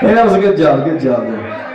hey, that was a good job. Good job there.